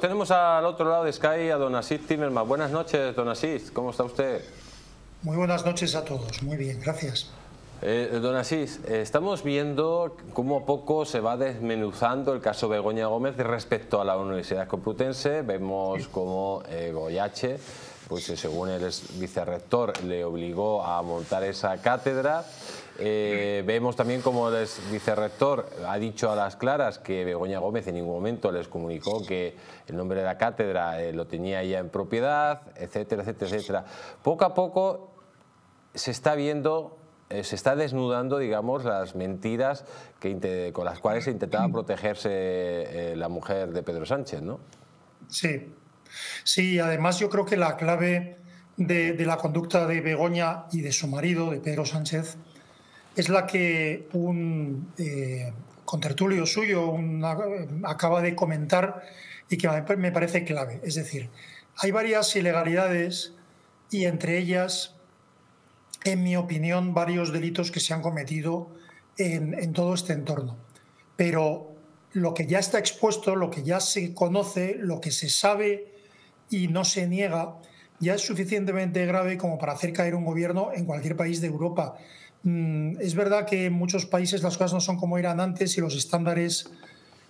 Tenemos al otro lado de Sky a don Asís Timerman. Buenas noches, don Asís. ¿Cómo está usted? Muy buenas noches a todos. Muy bien, gracias. Eh, don Asís, eh, estamos viendo cómo a poco se va desmenuzando el caso Begoña Gómez respecto a la Universidad Complutense. Vemos cómo eh, Goyache, pues, según el vicerrector, le obligó a montar esa cátedra. Eh, vemos también como el vicerrector ha dicho a las claras que Begoña Gómez en ningún momento les comunicó que el nombre de la cátedra eh, lo tenía ya en propiedad, etcétera, etcétera, etcétera. Poco a poco se está viendo, eh, se está desnudando, digamos, las mentiras que, con las cuales se intentaba protegerse la mujer de Pedro Sánchez, ¿no? Sí, sí, además yo creo que la clave de, la conducta de Begoña y de su marido, de Pedro Sánchez, es la que un eh, contertulio suyo acaba de comentar y que me parece clave. Es decir, hay varias ilegalidades y entre ellas, en mi opinión, varios delitos que se han cometido en todo este entorno. Pero lo que ya está expuesto, lo que ya se conoce, lo que se sabe y no se niega, ya es suficientemente grave como para hacer caer un gobierno en cualquier país de Europa. Mm, es verdad que en muchos países las cosas no son como eran antes y los estándares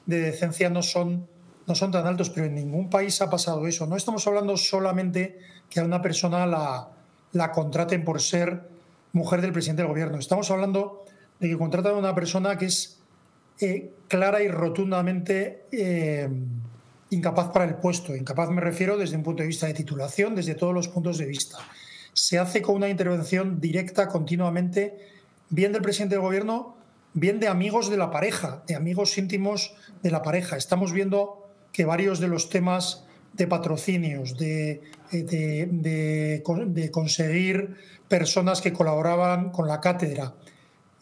de decencia no son, no son tan altos, pero en ningún país ha pasado eso. No estamos hablando solamente que a una persona la, la contraten por ser mujer del presidente del gobierno. Estamos hablando de que contratan a una persona que es eh, clara y rotundamente eh, incapaz para el puesto. Incapaz me refiero desde un punto de vista de titulación, desde todos los puntos de vista se hace con una intervención directa continuamente, bien del presidente del gobierno, bien de amigos de la pareja, de amigos íntimos de la pareja. Estamos viendo que varios de los temas de patrocinios, de, de, conseguir personas que colaboraban con la cátedra,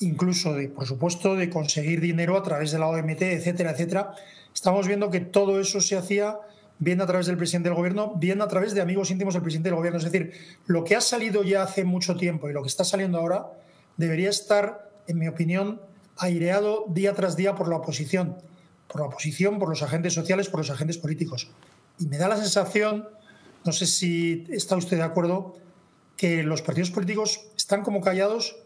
incluso, de, por supuesto, de conseguir dinero a través de la OMT, etcétera, etcétera. Estamos viendo que todo eso se hacía bien a través del presidente del gobierno, bien a través de amigos íntimos del presidente del gobierno. Es decir, lo que ha salido ya hace mucho tiempo y lo que está saliendo ahora debería estar, en mi opinión, aireado día tras día por la oposición, por la oposición, por los agentes sociales, por los agentes políticos. Y me da la sensación, no sé si está usted de acuerdo, que los partidos políticos están como callados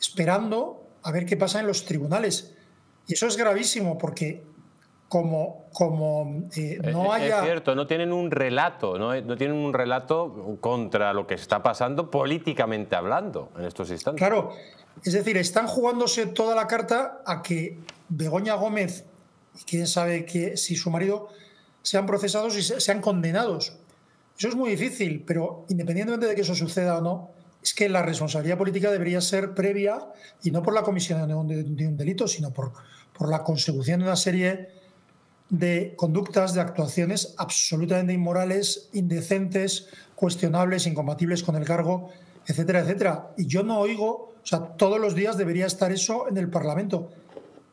esperando a ver qué pasa en los tribunales. Y eso es gravísimo porque como, como eh, no haya... Es cierto, no tienen un relato, ¿no? no tienen un relato contra lo que está pasando políticamente hablando en estos instantes. Claro, es decir, están jugándose toda la carta a que Begoña Gómez y quién sabe que, si su marido sean procesados y sean condenados. Eso es muy difícil, pero independientemente de que eso suceda o no, es que la responsabilidad política debería ser previa y no por la comisión de un, de un delito, sino por, por la consecución de una serie de conductas, de actuaciones absolutamente inmorales, indecentes, cuestionables, incompatibles con el cargo, etcétera, etcétera. Y yo no oigo, o sea, todos los días debería estar eso en el Parlamento.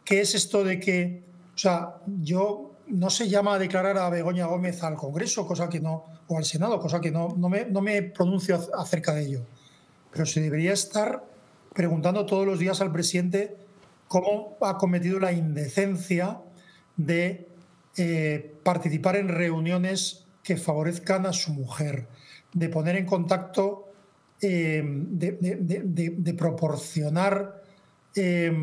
¿Qué es esto de que, o sea, yo no se llama a declarar a Begoña Gómez al Congreso, cosa que no, o al Senado, cosa que no, no, me, no me pronuncio acerca de ello. Pero se debería estar preguntando todos los días al presidente cómo ha cometido la indecencia de eh, participar en reuniones que favorezcan a su mujer, de poner en contacto, eh, de, proporcionar eh,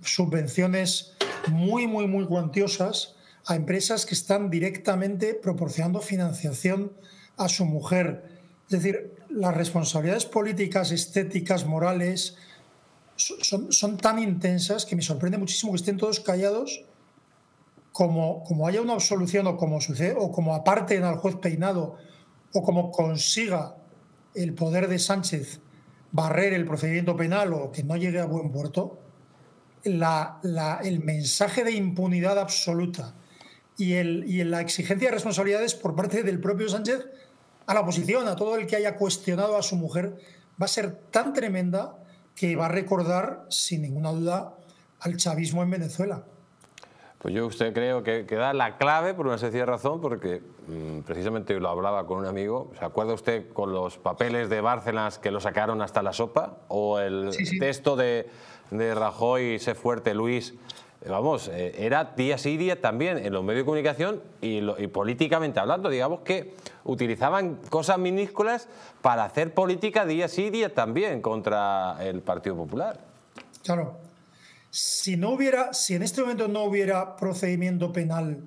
subvenciones muy, muy, muy cuantiosas a empresas que están directamente proporcionando financiación a su mujer. Es decir, las responsabilidades políticas, estéticas, morales, son, tan intensas que me sorprende muchísimo que estén todos callados como, haya una absolución o como sucede, o como aparten al juez peinado, o como consiga el poder de Sánchez barrer el procedimiento penal o que no llegue a buen puerto, el mensaje de impunidad absoluta y, el, y la exigencia de responsabilidades por parte del propio Sánchez a la oposición, a todo el que haya cuestionado a su mujer, va a ser tan tremenda que va a recordar, sin ninguna duda, al chavismo en Venezuela. Pues yo usted creo que, que, da la clave por una sencilla razón, porque mm, precisamente lo hablaba con un amigo. ¿Se acuerda usted con los papeles de Bárcenas que lo sacaron hasta la sopa? ¿O el texto de, de Rajoy, sé fuerte Luis, vamos, eh, era día sí día también en los medios de comunicación y, políticamente hablando, digamos que utilizaban cosas minúsculas para hacer política día sí día también contra el Partido Popular. Claro. Si no hubiera, si en este momento no hubiera procedimiento penal,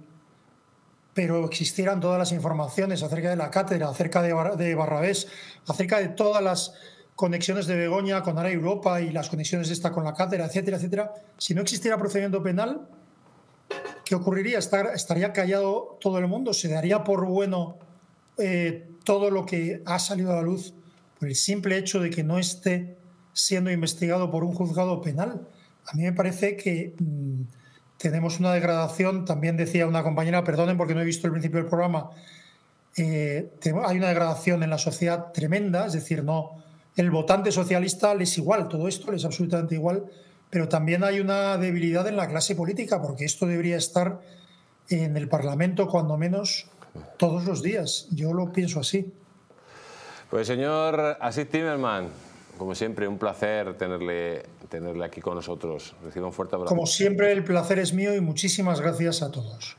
pero existieran todas las informaciones acerca de la cátedra, acerca de, de Barrabés, acerca de todas las conexiones de Begoña con Ara Europa y las conexiones esta con la cátedra, etcétera, etcétera, si no existiera procedimiento penal, ¿qué ocurriría? ¿Estaría callado todo el mundo? ¿Se daría por bueno eh, todo lo que ha salido a la luz por el simple hecho de que no esté siendo investigado por un juzgado penal? A mí me parece que mm, tenemos una degradación, también decía una compañera, perdonen porque no he visto el principio del programa, eh, hay una degradación en la sociedad tremenda, es decir, no, el votante socialista les igual, todo esto les es absolutamente igual, pero también hay una debilidad en la clase política, porque esto debería estar en el Parlamento, cuando menos, todos los días. Yo lo pienso así. Pues señor Asís Timerman, como siempre, un placer tenerle, tenerle aquí con nosotros. Recibo un fuerte abrazo. Como siempre, el placer es mío y muchísimas gracias a todos.